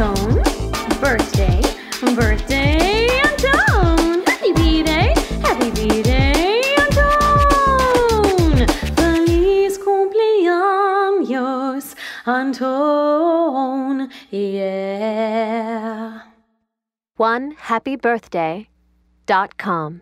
Antone. Birthday, birthday, Antone. Happy B Day, happy B Day, Antone. Feliz cumpleaños, Antone. Yeah. One happy birthday dot com.